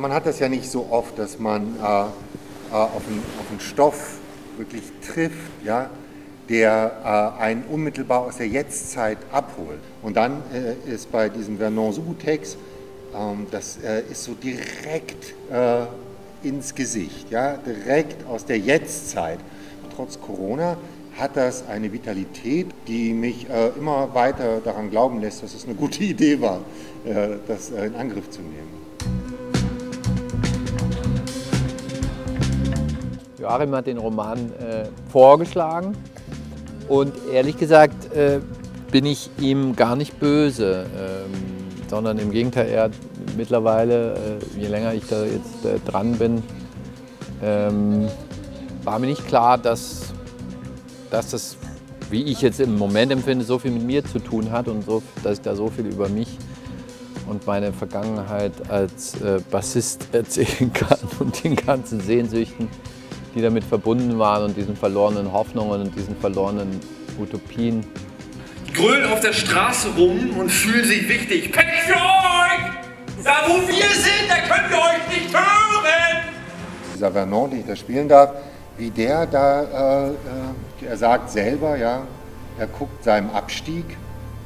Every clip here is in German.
Man hat das ja nicht so oft, dass man äh, äh, auf, einen, auf, einen, Stoff wirklich trifft, ja, der äh, einen unmittelbar aus der Jetztzeit abholt. Und dann äh, ist bei diesem Vernon Subutex, ähm, das äh, ist so direkt äh, ins Gesicht, ja, direkt aus der Jetztzeit. Trotz Corona hat das eine Vitalität, die mich immer weiter daran glauben lässt, dass es eine gute Idee war, das in Angriff zu nehmen. Joachim hat den Roman äh, vorgeschlagen. Und ehrlich gesagt äh, bin ich ihm gar nicht böse, ähm, sondern im Gegenteil, er mittlerweile, äh, je länger ich da jetzt äh, dran bin, ähm, war mir nicht klar, dass, dass das, wie ich jetzt im Moment empfinde, so viel mit mir zu tun hat und so, dass ich da so viel über mich und meine Vergangenheit als äh, Bassist erzählen kann und den ganzen Sehnsüchten die damit verbunden waren und diesen verlorenen Hoffnungen und diesen verlorenen Utopien. Die grölen auf der Straße rum und fühlen sich wichtig. Pech für euch! Da wo wir sind, da könnt ihr euch nicht hören! Dieser Vernon, den ich da spielen darf, wie der da, äh, äh, er sagt selber, ja, er guckt seinem Abstieg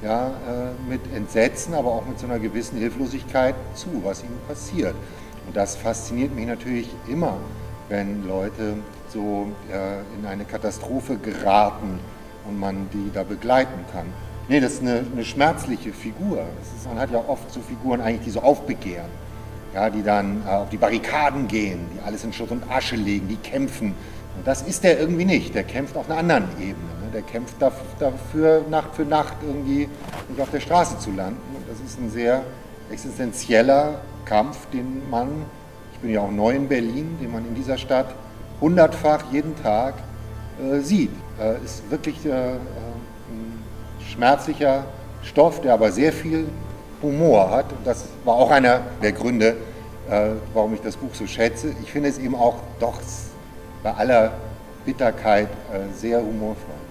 ja, äh, mit Entsetzen, aber auch mit so einer gewissen Hilflosigkeit zu, was ihm passiert. Und das fasziniert mich natürlich immer wenn Leute so in eine Katastrophe geraten und man die da begleiten kann. Nee, das ist eine, eine schmerzliche Figur. Ist, man hat ja oft so Figuren eigentlich, die so aufbegehren, ja, die dann äh, auf die Barrikaden gehen, die alles in Schutt und Asche legen, die kämpfen. Und das ist der irgendwie nicht. Der kämpft auf einer anderen Ebene. Ne? Der kämpft dafür, Nacht für Nacht irgendwie nicht auf der Straße zu landen. Und das ist ein sehr existenzieller Kampf, den man bin ja auch neu in Berlin, den man in dieser Stadt hundertfach jeden Tag äh, sieht. Äh, ist wirklich äh, äh, ein schmerzlicher Stoff, der aber sehr viel Humor hat. Und das war auch einer der Gründe, äh, warum ich das Buch so schätze. Ich finde es eben auch doch bei aller Bitterkeit äh, sehr humorvoll.